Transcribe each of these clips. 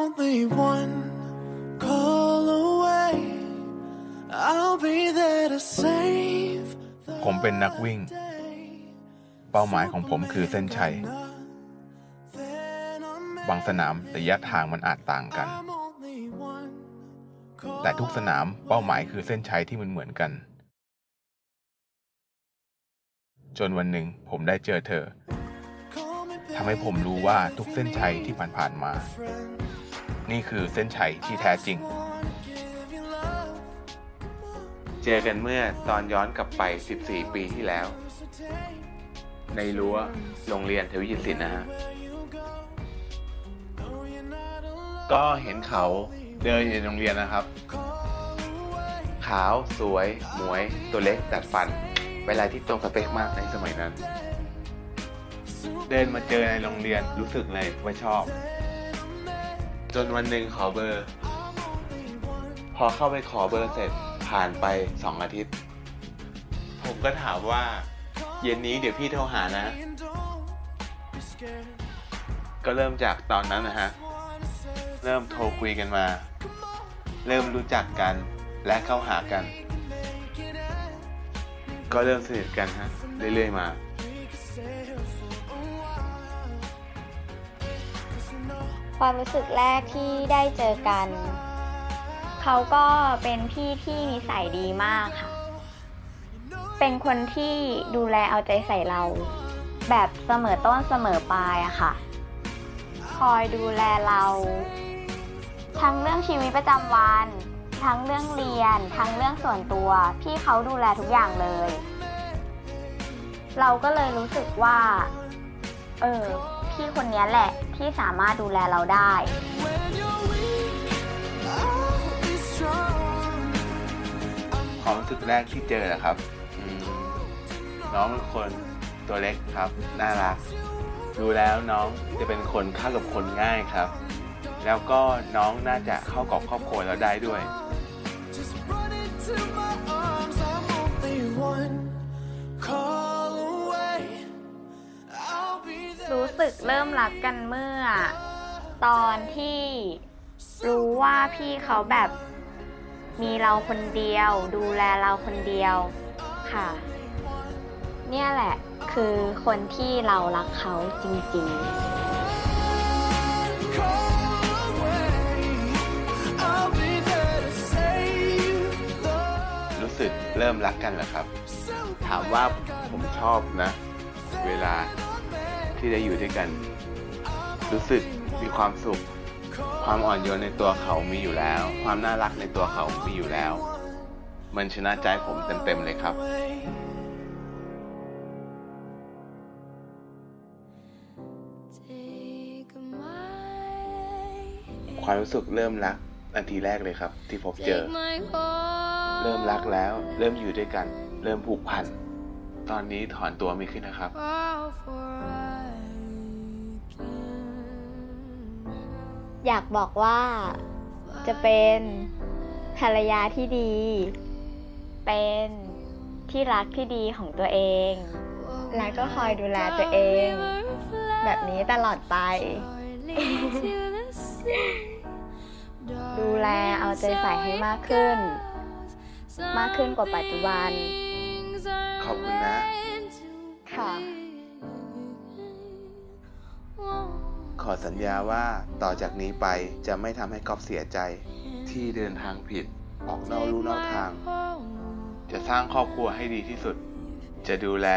only one call away. I'll be there to save the ผมเป็นนักวิ่ง day. เป้าหมายของผมคือเส้นชัย Then I'm บางสนามระยะทางมันอาจต่างกัน I'm only one call แต่ทุกสนามเป้าหมายคือเส้นชัยที่มันเหมือนกัน จนวันหนึ่งผมได้เจอเธอ Call me ทำให้ผมรู้ว่าทุกเส้นชัยที่ผ่านๆมา friend. นี่คือเส้นชัยที่แท้จริง เจอกันเมื่อตอนย้อนกลับไป 14 ปีที่แล้ว ในรั้วโรงเรียนเทวิจิตศิลป์นะฮะ ก็เห็นเขาเดินอยู่ในโรงเรียนนะครับ ขาวสวย หมวย ตัวเล็กดัดฟันเป็นอะไรที่ตรงสเปคมากในสมัยนั้น เดินมาเจอในโรงเรียนรู้สึกเลยว่าชอบ จนวันหนึ่งขอเบอร์ พอเข้าไปขอเบอร์เสร็จผ่านไปสองอาทิตย์ ผมก็ถามว่า เย็นนี้เดี๋ยวพี่โทรหานะ ก็เริ่มจากตอนนั้นนะฮะ เริ่มโทรคุยกันมา เริ่มรู้จักกันและเข้าหากัน ก็เริ่มสนิทกันฮะเรื่อยๆมา ความรู้สึกแรกที่ได้เจอกัน เขาก็เป็นพี่ที่นิสัยดีมากค่ะ เป็นคนที่ดูแลเอาใจใส่เรา แบบเสมอต้นเสมอปลายอะค่ะ คอยดูแลเรา ทั้งเรื่องชีวิตประจำวัน ทั้งเรื่องเรียน ทั้งเรื่องส่วนตัว พี่เขาดูแลทุกอย่างเลย เราก็เลยรู้สึกว่า เออ พี่คนนี้แหละที่สามารถดูแลเราได้ ความรู้สึกแรกที่เจอนะครับน้องเป็นคนตัวเล็กครับ น่ารัก ดูแล้วน้องจะเป็นคนเข้ากับคนง่ายครับ แล้วก็น้องน่าจะเข้ากับครอบครัวเราได้ด้วย Just run into my รู้สึกเริ่มรักกันเมื่อ ตอนที่รู้ว่าพี่เขาแบบมีเราคนเดียว ดูแลเราคนเดียวค่ะ เนี่ยแหละคือคนที่เรารักเขาจริงๆ Call away. I'll be there to save the รู้สึกเริ่มรักกันแล้วครับ ถามว่าผมชอบนะ เวลา ที่ได้อยู่ด้วยกัน รู้สึกมีความสุข ความอ่อนโยนในตัวเขามีอยู่แล้ว ความน่ารักในตัวเขามีอยู่แล้ว มันชนะใจผมเต็มๆเลยครับความรู้สึกเริ่มรักนาทีแรกเลยครับ ที่พบเจอ เริ่มรักแล้ว เริ่มอยู่ด้วยกัน เริ่มผูกพัน ตอนนี้ถอนตัวไม่ขึ้นนะครับ อยากบอกว่า จะเป็นภรรยาที่ดี เป็นที่รักที่ดีของตัวเอง และก็คอยดูแลตัวเอง แบบนี้ตลอดไป ดูแลเอาใจใส่ให้มากขึ้น มากขึ้นกว่าปัจจุบัน ขอบคุณนะ ค่ะ อสัญญาว่าต่อจากนี้ไปจะไม่ทำให้ก๊อฟเสียใจ ที่เดินทางผิด ออกนอกลู่นอกทาง จะสร้างครอบครัวให้ดีที่สุด จะดูแล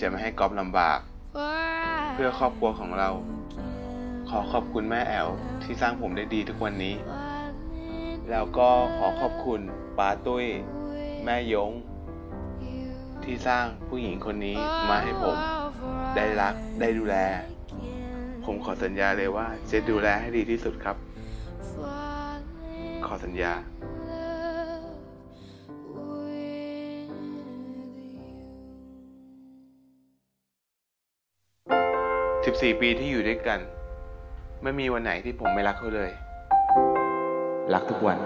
จะไม่ให้ก๊อฟลำบาก เพื่อครอบครัวของเรา ขอขอบคุณแม่แอลที่สร้างผมได้ดีทุกวันนี้ แล้วก็ขอขอบคุณป้าตุ้ย แม่ยง ที่สร้างผู้หญิงคนนี้มาให้ผม ได้รักได้ดูแล ผมขอสัญญาเลยว่าจะดูแลให้ดีที่สุดครับ ขอสัญญา 14 ปีที่อยู่ด้วยกัน ไม่มีวันไหนที่ผมไม่รักเขาเลย รักทุกวัน